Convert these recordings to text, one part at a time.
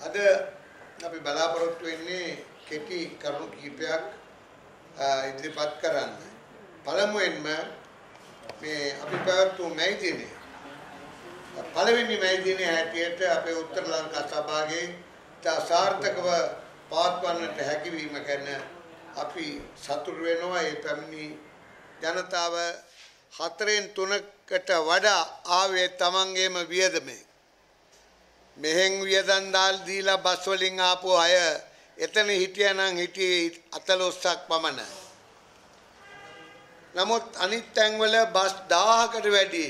අද අපි බලාපොරොත්තු වෙන්නේ කෙටි කරුණු කිහිපයක් ඉදිරිපත් කරන්න. පළමුවෙන්ම මේ අපි පැවැත්වූ මැයි දිනේ පළවෙනි මැයි දිනේ හැටියට අපේ උත්තර ලංකා සභාවේ සාර්ථකව පවත්වන්නට හැකියවීම ගැන අපි සතුටු වෙනවා. ඒ පැමිණි ජනතාව හතරෙන් තුනකට වඩා ආවේ තමන්ගේම වියදමේ මෙහෙන් වියදම් දාල් දීලා බස් වලින් ආපු අය එතන හිටියනම් හිටියේ අතලොස්සක් පමණ. නමුත් අනිත් තැන්වල බස් 1000කට වැඩි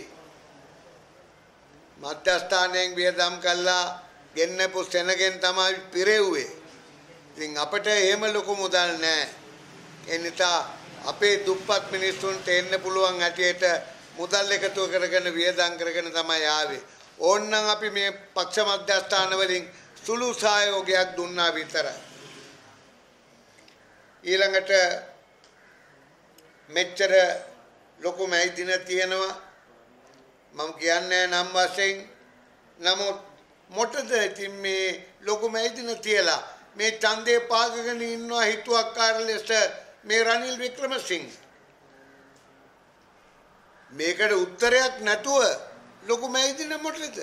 මධ්‍යස්ථානයෙන් වියදම් කළා ගෙන්නපු සෙනගෙන් තමයි පිරෙව්වේ. ඉතින් අපිට එහෙම ලොකු මුදල් නැහැ. ඒ නිසා අපේ දුප්පත් මිනිස්සුන්ට එන්න පුළුවන් හැටියට මුදල් එකතු කරගෙන වියදම් කරගෙන තමයි ආවේ. ඕන්නම් අපි මේ පක්ෂ මධ්‍යස්ථාන වලින් සුළු සහයෝගයක් දුන්නා විතරයි. ඊළඟට මෙච්චර ලොකු මැයි දින තියෙනවා මම කියන්නේ නම් වශයෙන් නමුත් මොටද ඉතින් මේ ලොකු මැයි දින තියලා මේ ඡන්දේ පාගගෙන ඉන්නවා හිතුවක්කාර ලෙස මේ රනිල් වික්‍රමසිංහ මේකට උත්තරයක් නැතුව ලොකු මැයිදින මොටද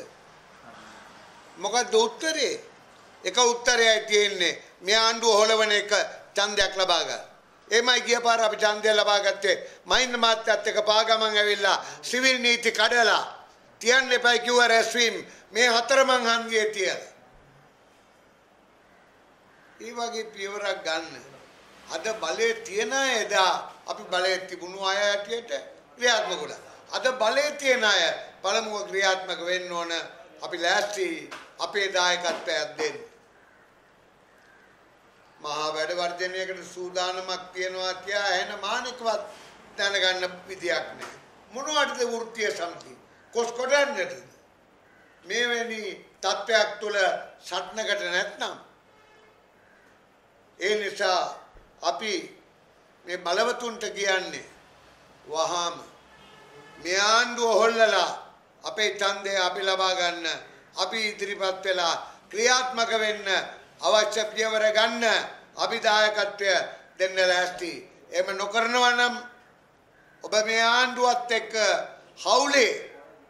මොකක්ද උත්තරේ එක උත්තරයයි තියෙන්නේ මේ ආණ්ඩුව හොලවන එක ඡන්දයක් ලබා ගන්න. එමයි ගිය පාර අපි ඡන්දය ලබා ගත්තේ මහින්ද මාත්‍යත් එක්ක පාගමන් ඇවිල්ලා සිවිල් නීති කඩලා තියන්න එපයි කිව්ව රැස්වීම මේ හතරමං හන්දියේ තියලා. ඒ වගේ පියවරක් ගන්න. අද බලයේ තියෙන එදා අපි බලයේ තිබුණු අය හැටියට ක්‍රියාත්මක වුණා. අද බලයේ තියෙන අය පළමුව ක්‍රියාත්මක වෙන්න ඕන අපි ලෑස්ති අපේ දායකත්වයක් දෙන්න. මහා වැඩ වර්ජනයකට සූදානමක් තියනවා කියා එහෙන මානිකවත් දැනගන්න විදියක් නැහැ. මොනවටද වෘත්තීය සමිතිය? කොස් කොටන්නටද? මේවැනි තත්ත්වයක් තුළ සටනකට නැත්නම් ඒ නිසා අපි මේ බලවතුන්ට කියන්නේ වහාම මේ ආණ්ඩුව හොල්ලලා අපේ ඡන්දය අපි ලබා ගන්න අපි ඉදිරිපත් වෙලා ක්‍රියාත්මක වෙන්න අවශ්‍ය පියවර ගන්න අපි දායකත්වය දෙන්න ලෑස්ති. එහෙම නොකරනවා නම් ඔබ මේ ආණ්ඩුවත් එක්ක හවුලේ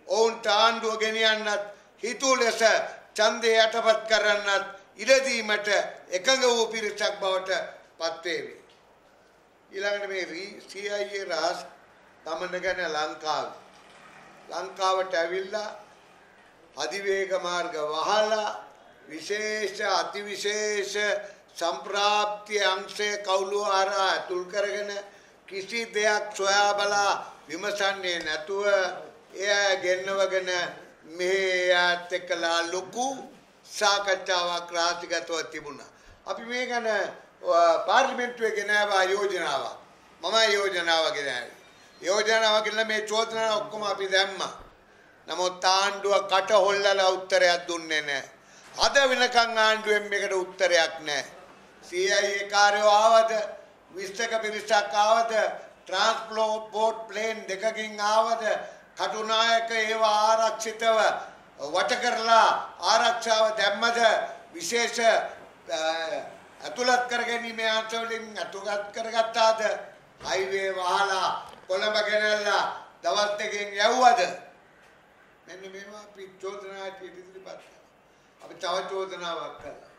ඔවුන්ට ආණ්ඩුව ගෙනියන්නත් හිතූ ලෙස ඡන්දය යටපත් කරන්නත් ඉඩදීමට එකඟ වූ පිරිසක් බවට පත්වේවි. ඊළඟට මේ CIA රහස් ගමන ගැන ලංකාව. ලංකාවට ඇවිල්ලා අධිවේග මාර්ග වහලා විශේෂ අතිවිශේෂ සම්ප්‍රාප්තිය අංශය කවුළු හරහා ඇතුල් කරගෙන කිසි දෙයක් සොයා බලා විමසන්නේ නැතුව එයා ගෙන්නවගෙන මේ යාත් එක්කලා ලොකු සාකච්ඡාවක් රාජිගතව තිබුණා. අපි මේ ගැන පාර්ලිමේන්තුවේ ගෙනාවා යෝජනාවක්. මම යෝජනාව ගෙනාවේ. යෝජනාව කියලා මේ චෝදනා ඔක්කොම අපි දැම්මා. නමුත් ආණ්ඩුව කට හොල්ලලා උත්තරයක් දුන්නේ නැහැ. අද වෙනකන් ආණ්ඩුවෙන් මේකට උත්තරයක් නැහැ. CIA කාර්යෝ ආවද 20ක පිරිසක් ආවද ට්‍රාන්ස්පෝර්ට් ප්ලේන් දෙකකින් ආවද කටුනායක ඒවා ආරක්ෂිතව වට කරලා ආරක්ෂාව දැම්මද විශේෂ ඇතුළත් කරගැනීමේ අංශවලින් ඇතුළත් කරගත්තාද හයිවේ වහලා කොළඹ ගෙනල්ලා දවස් දෙකෙන් යවුවද මෙන්න මේවා අපි චෝදනාට ඉදිරිපත් කළා. අපි තව චෝදනාවක් කළා.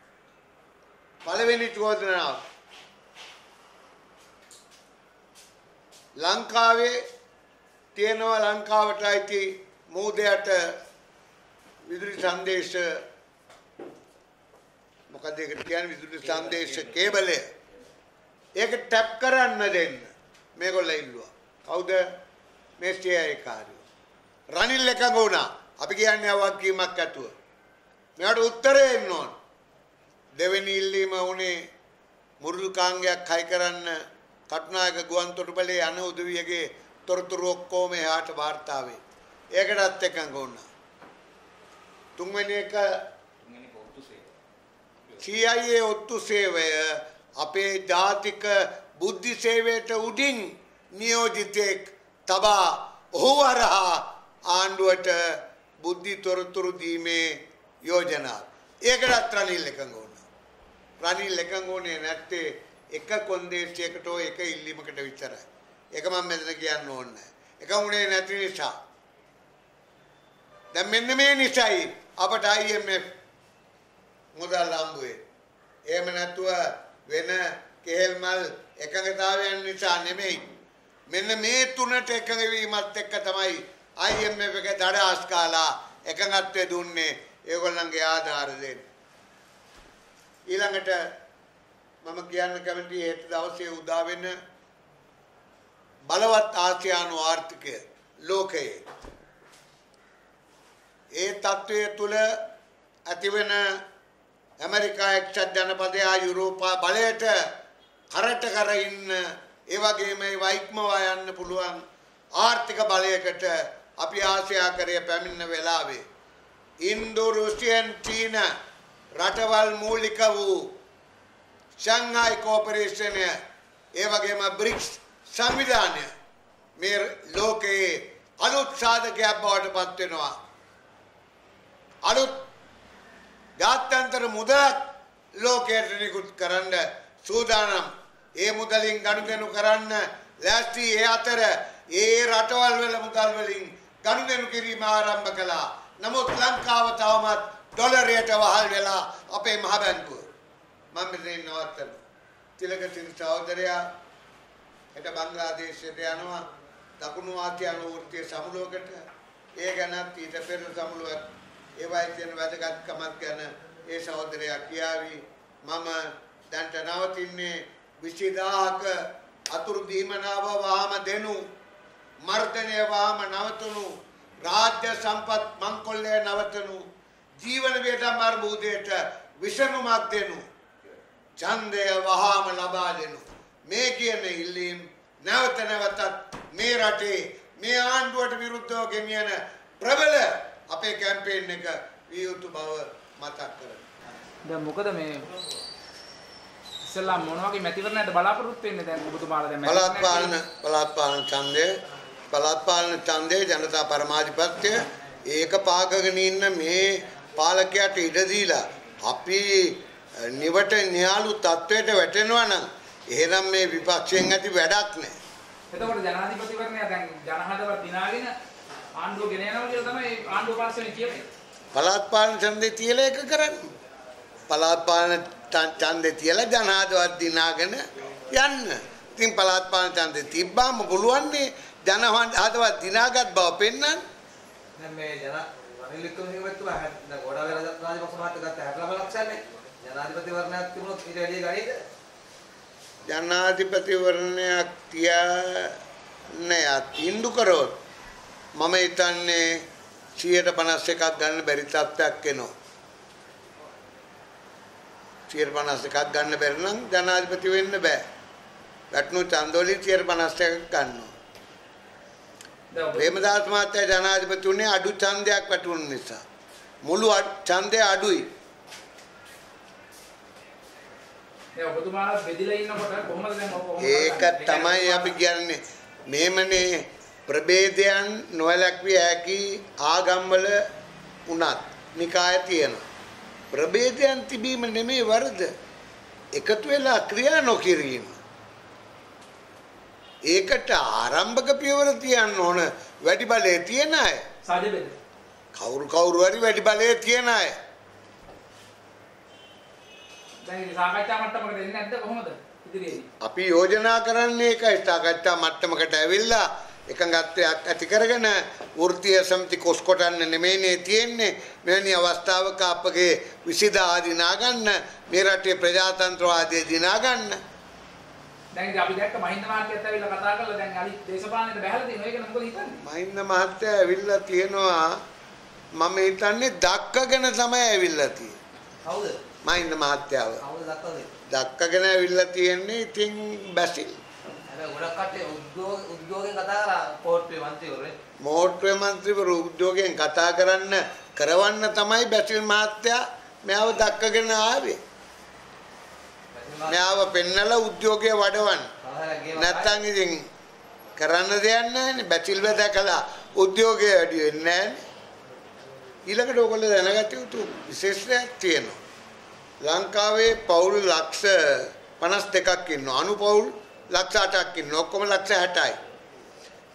පළවෙනි චෝදනාව ලංකාවේ තියෙනවා ලංකාවට අයිති මූදයට විදුලි සංදේශ මොකද ඒකට කියන්නේ විදුලි සංදේශ කේබලය. ඒක ටැප් කරන්න දෙන්න. මේගොල්ලෝ ඉල්ලුවා. කවුද? මේ CIA කාර්යෝ. රනිල් එකඟ වුණා. අපි කියන්නේ අවක්කීමක් ඇතුව. මෙයාට උත්තරේ එන්න ඕන. දෙවෙනි ඉල්ලීම උනේ මුරුදු කාංගයක් හයි කරන්න කටුනායක ගුවන් තොටුපළේ යන උදවියගේ තොරතුරු ඔක්කොම එහාට වාර්තා වේ. ඒකටත් එකඟ වුණා. තුන්වෙනි එක CIA ඔත්තු සේවය අපේ ජාතික බුද්ධි සේවයට උඩින් නියෝජිතෙක් තබා ඔහු වරහා ආණ්ඩුවට බුද්ධි තොරතුරු දීමේ යෝජනාව. ඒකටත් රනිල් එකඟ වුණා. රනිල් එකඟ වුණේ නැත්තේ එක කොන්දේසියකට හෝ එක ඉල්ලීමකට විතරයි. ඒක මම මෙතන කියන්න ඕනේ නැහැ. එකඟ වුණේ නැති නිසා. දැන් මෙන්න මේ නිසයි අපට IMF මුදල් හම්බුවේ. එහෙම නැතුව වෙන කෙහෙල් මල් එකඟතාවයන් නිසා නෙමෙයි. මෙන්න මේ තුනට එකඟ වීමත් එක්ක තමයි IMF එක දඩාස් කාලා එකඟත්වය දුන්නේ ඒගොල්ලන්ගේ ආධාර දෙන්න. ඊළඟට මම කියන්න කැමති හෙට දවසේ උදා වෙන බලවත් ආසියානු ආර්ථිකය ලෝකයේ ඒ තත්ත්වය තුළ ඇතිවෙන ඇමරිකා එක්සත් ජනපදයා යුරෝපා බලයට කරට කර ඉන්න ඒ වගේම ඒවා ඉක්මවා යන්න පුළුවන් ආර්ථික බලයකට අපි ආසියාකරය පැමිණ වෙලාවේ. ඉන්දු රුසියන් චීන රටවල් මූලික වූ ෂංහායි කෝපරේෂණය ඒ වගේම බ්‍රික්ස් සංවිධානය මේ ලෝකයේ අලුත් සාධකයක් බවට පත් වෙනවා. අලුත් ජාත්‍යන්තර මුදලක් ලෝකයට නිකුත් කරන්න සූදානම් ඒ මුදලින් ගනුදෙනු කරන්න ලෑස්ති ඒ අතර ඒ රටවල් වල මුදල් වලින් ගනුදෙනු කිරීම ආරම්භ කළා. නමුත් ලංකාව තවමත් ඩොලරයට වහල් වෙලා අපේ මහ බැංකුව. මම මෙතන නවත්තන. තිලක තින් සහෝදරයා හෙට බංග්ලාදේශයට යනවා දකුණු ආසියානු වෘත්තීය සමුළුවකට. ඒ ගැනත් ඊට පෙර සමුළුවක් ඒවයි තියෙන වැදගත්කමක් ගැන ඒ සහෝදරයා කියාවි. මම දැන්ට නවතින්නේ 20000ක අතුරු දීමනාව වහම දෙනු මර්ධනය වහම නවතුණු රාජ්‍ය සම්පත් මංකොල්ලය නවතනු ජීවන වියදම් අර්බුදයට විසඳුමක් දෙනු ඡන්දය වහාම ලබා දෙනු මේ කියන ඉල්ලීම් නැවත නැවතත් මේ රටේ මේ ආණ්ඩුවට විරුද්ධව ගෙනියන ප්‍රබල අපේ කැම්පේන් එක විය යුතු බව මතක් කරනවා. දැන් මොකද මේ ඉස්සෙල්ලා මොන වගේ මැතිවරණයක්ද බලාපොරොත්තු වෙන්නේ දැන් ඔබතුමාලා දැන් පළාත් පාලන පළාත් පාලන ඡන්දය පළාත් පාලන ඡන්දය ජනතා පරමාධිපත්‍ය ඒක පාකගෙන ඉන්න මේ පාලකයාට ඉඩ දීලා අපි නිවට නියාලු තත්වයට වැටෙනවා නම් එහෙනම් මේ විපක්ෂයෙන් ඇති වැඩක් නැහැ. එතකොට ජනාධිපතිවරණය දැන් ජනහදවත් දිනාගෙන ආණ්ඩුව ගෙන යනවා කියලා තමයි ආණ්ඩුව පක්ෂයෙන් කියන්නේ. පළාත් පාලන ඡන්දේ තියලා ඒක කරන්නේ. පළාත් පාලන ඡන්දේ තියලා ජනාධිපති දිනාගෙන යන්න. ඉතින් පළාත් පාලන ඡන්දේ තිබ්බාම පුළුවන්නේ ජනහදවත් දිනාගත් බව පෙන්වන්න. දැන් මේ ජන රනිල් වික්‍රමසිංහතුමා දැන් ගොඩාක් වෙලා රාජපක්ෂ මහත්තයා ගත්ත 69 ලක්ෂයන්නේ ජනාධිපතිවරණයක් තිබුණොත් ඊට වැඩිය ගණීද? ජනාධිපතිවරණයක් තියන්නේ තීන්දුව කරොත් මම හිතන්නේ 151ක් ගන්න බැරි තත්ත්වයක් එනවා. 151ක් ගන්න බැරි නම් ජනාධිපති වෙන්න බෑ. වැටුණු ඡන්දවලින් 151ක් ගන්නවා. දැන් ප්‍රේමදාස මහත්තයා ජනාධිපති වුණේ අඩු ඡන්දයක් වැටුණු නිසා. මුළු ඡන්දය අඩුයි. ඒක තමයි අපි කියන්නේ මේමනේ ප්‍රභේදයන් නොවැළැක්විය හැකි ආගම්වල උනත් නිකාය තියෙනවා. ප්‍රභේදයන් තිබීම නෙමෙයි වරද. එකතු වෙලා ක්‍රියා නොකිරීම. ඒකට ආරම්භක පියවර තියන්න ඕන වැඩි බලය තියෙන අය. කවුරු කවුරු හරි වැඩි බලය තියෙන අය. අපි යෝජනා කරන්නේ ඒකයි සාකච්ඡා මට්ටමකට ඇවිල්ලා එකඟත්වයක් ඇති කරගෙන වෘත්තීය සමිති කොස් කොටන්න නෙමෙයිනේ තියෙන්නේ මෙවැනි අවස්ථාවක අපගේ විසිදා දිනා ගන්න මේ රටේ ප්‍රජාතන්ත්‍රවාදය දිනා ගන්න දැන් අපි දැක්ක මහින්ද මහත්තයත් ඇවිල්ලා කතා කරලා දැන් අලි දේශපාලනයට බහැලා තියෙනවා. ඒක මොකද හිතන්නේ? මහින්ද මහත්තයා ඇවිල්ලා තියෙනවා මම හිතන්නේ දක්කගෙන තමයි ඇවිල්ලා තියෙන්නේ කවුද? මහින්ද මහත්තයාව කවුද? දක්කගෙන ඇවිල්ලා තියෙන්නේ ඉතින් බැසිල් හැබැයි ගොඩක් කට්ටිය උද්යෝග උද්යෝගයෙන් කතා කරා කෝට්ටුවේ මන්ත්‍රීවරුනේ. මෝට්‍රේ මන්ත්‍රීවරු උද්‍යෝගයෙන් කතා කරන්න කරවන්න තමයි බැසිල් මහත්තයා මෙයාව දක්කගෙන ආවේ. මෙයාව පෙන්නලා උද්‍යෝගය වඩවන්න. නැත්තම් ඉතින් කරන්න දෙයක් නැහැනේ. බැසිල්ව දැකලා උද්‍යෝගය වැඩි වෙන්නේ නැහැනේ. ඊළඟට ඕගොල්ලෝ දැනගත යුතු විශේෂයක් තියෙනවා. ලංකාවේ පවුල් ලක්ෂ 52ක් ඉන්නවා. අනු පවුල් ලක්ෂ 8ක් ඉන්නවා. ඔක්කොම ලක්ෂ 60යි.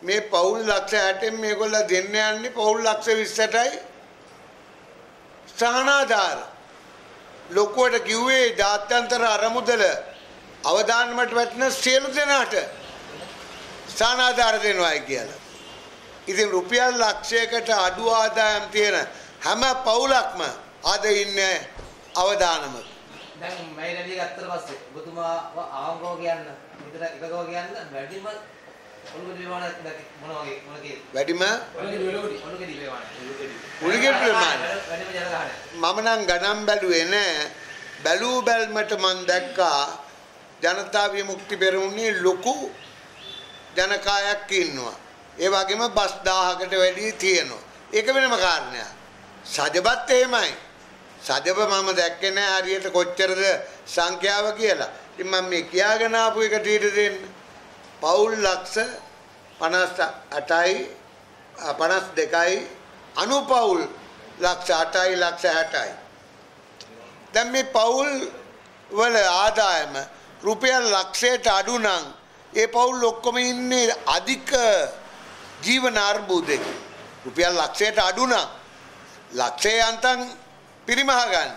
මේ පවුල් ලක්ෂ 60න් මේගොල්ලෝ දෙන්න යන්නේ පවුල් ලක්ෂ 20ටයි සහනාධාර. ලොකුවට කිව්වේ ජාත්‍යන්තර අරමුදල අවදානමට වැටෙන සියලු දෙනාට සහනාධාර දෙනවායි කියලා. ඉතින් රුපියල් ලක්ෂයකට අඩු ආදායම් තියෙන හැම පවුලක්ම අද ඉන්නේ අවදානම. දැන් මම රැඩිය ගත්තට පස්සේ ඔබතුමා ආවංගෝ කියන්න විතර එකගෝ කියන්න වැඩිම ඔළුගෙඩි වේවාන මොන වගේ මොන කීයද වැඩිම ඔළුගෙඩි. ඔළුගෙඩි වේවාන උලිගෙඩි ප්‍රමාණය. වැඩිම ජනගහනය මම නම් ගණන් බැලුවේ නෑ. බැලූ බැල්මට මං දැක්කා ජනතා විමුක්ති පෙරමුණේ ලොකු ජනකායක් ඉන්නවා. ඒ වගේම බස් 1000කට වැඩි තියෙනවා. ඒක වෙනම කාරණයක්. සජබත් එහෙමයි. සජබ මම දැක්කේ නෑ හරියට කොච්චරද සංඛ්‍යාව කියලා. ඉතින් මම මේ කියාගෙන ආපු එකට ඊට දෙන්න. පවුල් ලක්ෂ 58යි 52යි අනුපවුල් ලක්ෂ 8යි ලක්ෂ 60යි. දැන් මේ පවුල් වල ආදායම රුපියල් ලක්ෂයට අඩු නම් ඒ පවුල් ඔක්කොම ඉන්නේ අධික ජීවන අර්බුදයක. රුපියල් ලක්ෂයට අඩු නම් ලක්ෂය යන්තම් පිරිමහ ගන්න.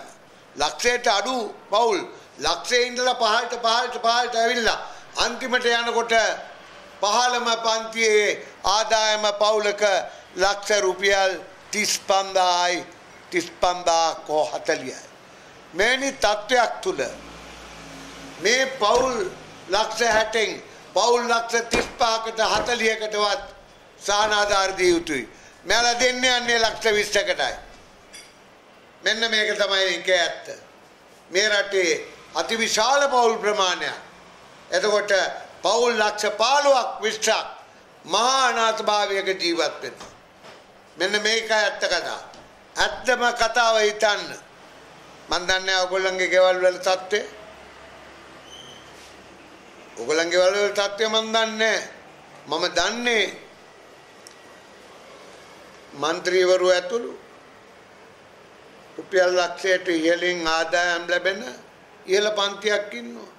ලක්ෂයට අඩු පවුල් ලක්ෂයේ ඉඳලා පහළට පහළට පහළට ඇවිල්ලා අන්තිමට යනකොට පහළම පන්තියේ ආදායම පවුලක ලක්ෂ රුපියල් 35000යි 35000 කෝ 40යි. මෙවැනි තත්ත්වයක් තුල මේ පවුල් ලක්ෂ 60න් පවුල් ලක්ෂ 35කට 40කටවත් සානාධාර දිය යුතුයි. මෙයාලා දෙන්නේ යන්නේ ලක්ෂ 20කටයි. මෙන්න මේක තමයි එකේ ඇත්ත. මේ රටේ අතිවිශාල පවුල් ප්‍රමාණයක්. එතකොට පවුල් ලක්ෂ 15ක් 20ක් මහා අනාථභාවයක ජීවත් වෙනවා. මෙන්න මේක ඇත්ත කතාව. ඇත්තම කතාව හිතන්න. මම දන්නේ ඔයගොල්ලන්ගේ ගෙවල් වල තත්ත්වය. ඔයගොල්ලන්ගේ ගෙවල් වල තත්ත්වය මම දන්නේ මම දන්නේ മന്ത്രിവරු ඇතුළු රුපියල් ලක්ෂයට ඉහළින් ආදායම් ලැබෙන ඉහළ පන්තියක් ඉන්නවා.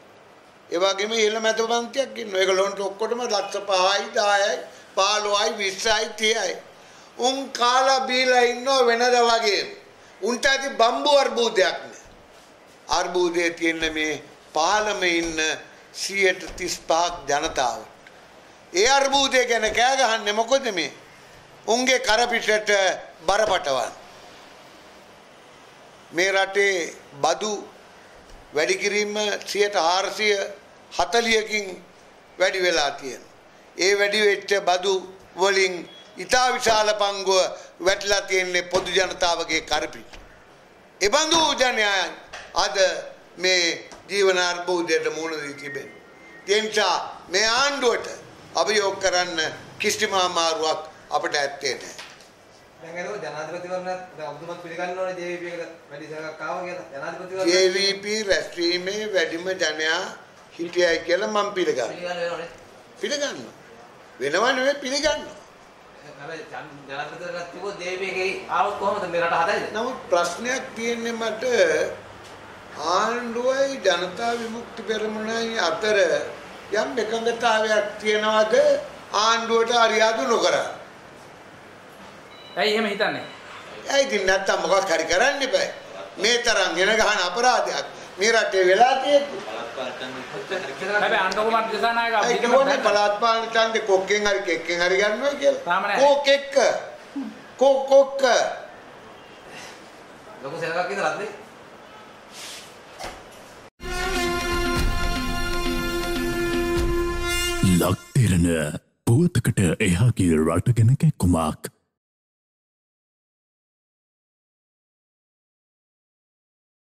ඒ වගේම ඉහළ මැද පන්තියක් ඉන්නවා. ඒගොල්ලන්ට ඔක්කොටම ලක්ෂ 5යි 10යි 15යි 20යි 30යි. උන් කාලා බීලා ඉන්නව වෙනද වගේ. උන්ට ඇති බම්බු අර්බුදයක් නෑ. අර්බුදයේ තියෙන මේ පහළම ඉන්න 135ක් ජනතාව. ඒ අර්බුදය ගැන කෑ ගහන්නේ මොකද මේ? උන්ගේ කරපිටට බරපටවන්න. මේ රටේ බදු වැඩි කිරීම 440කින් වැඩි වෙලා තියෙනවා. ඒ වැඩි වෙච්ච බදු වලින් ඉතා විශාල පංගුව වැටලා තියෙන්නේ පොදු ජනතාවගේ කරපිට. එබඳු ජනයන් අද මේ ජීවන අර්බුදයට මුහුණ දී තිබෙනවා. ඒ නිසා මේ ආණ්ඩුවට අභියෝග කරන්න කිසිම අමාරුවක් අපට ඇත්තේ නැහැ. දැන් ඒක ජනාධිපතිවරණයක් දැන් ඔබතුමත් පිළිගන්න ඕනේ JVP එකට වැඩි සැකක් ආවා කියලා ජනාධිපතිවරණ JVP රැස්වීමේ වැඩිම ජනයා හිටියයි කියලා මම පිළිගන්නවා. පිළිගන්නවා. වෙනව නෙවෙයි පිළිගන්නවා. හැබැයි ජනාධිපතිවරණයක් තිබුණොත් JVP එකේ ආවොත් කොහොමද මේ රට හදයිද නමුත් ප්‍රශ්නයක් තියෙන්නේ මට ආණ්ඩුවයි ජනතා විමුක්ති පෙරමුණයි අතර යම් එකඟතාවයක් තියනවද ආණ්ඩුවට අරියාදු නොකර. ඇයි එහෙම හිතන්නේ? ඇයි ඉතින් නැත්තම් මොකක් හරි කරන්න එපා. මේ තරම් වෙන ගහන අපරාධයක් මේ රටේ වෙලා තියෙන්නේ. හැබැයි අන්තකුමාර දිසානායක ඒ අපිට කියන්නේ පළාත් පාලන ඡන්දේ කොක්කෙන් හරි කෙක්කෙන් හරි ගන්නවා කියලා. නැහැ. කෝක් එක්ක. කෝක් කොක්ක. ලොකු සැකයක් ඉදලාද නේ ලක්තිරණ පුවතකට එහාගේ රටගෙන කැක්කුමක්